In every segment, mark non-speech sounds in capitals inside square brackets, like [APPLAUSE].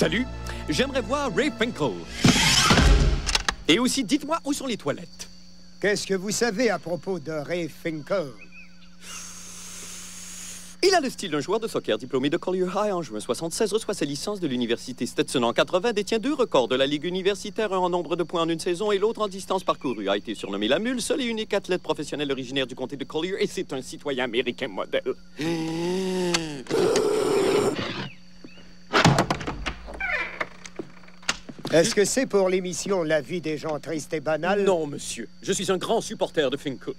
Salut, j'aimerais voir Ray Finkel. Et aussi, dites-moi où sont les toilettes? Qu'est-ce que vous savez à propos de Ray Finkel? Il a le style d'un joueur de soccer diplômé de Collier High en juin 76, reçoit sa licence de l'université Stetson en 80, détient deux records de la Ligue universitaire, un en nombre de points en une saison et l'autre en distance parcourue. A été surnommé la mule, seul et unique athlète professionnel originaire du comté de Collier et c'est un citoyen américain modèle. [LAUGHS] Est-ce que c'est pour l'émission La vie des gens tristes et banales Non, monsieur. Je suis un grand supporter de Finkel.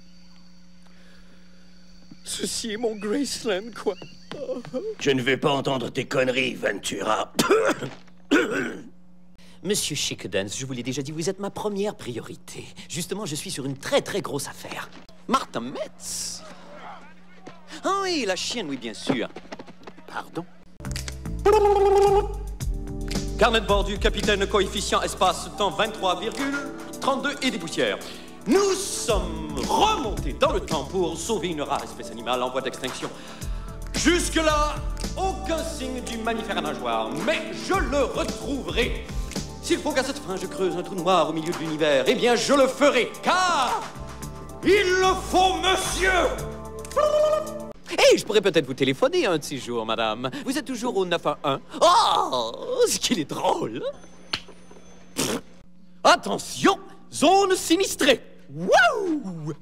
Ceci est mon Graceland, quoi. Je ne veux pas entendre tes conneries, Ventura. [COUGHS] Monsieur Chickdance, je vous l'ai déjà dit, vous êtes ma première priorité. Justement, je suis sur une très très grosse affaire. Martha Metz Ah oui, la chienne, oui, bien sûr. Pardon Carnet de bord du capitaine coefficient espace-temps 23,32 et des poussières. Nous sommes remontés dans le temps pour sauver une rare espèce animale en voie d'extinction. Jusque-là, aucun signe du mammifère à nageoire, mais je le retrouverai. S'il faut qu'à cette fin je creuse un trou noir au milieu de l'univers, eh bien je le ferai, car il le faut, monsieur Hé, je pourrais peut-être vous téléphoner un de ces jours, madame. Vous êtes toujours au 911. Oh, ce qu'il est drôle. Attention, zone sinistrée. Wouh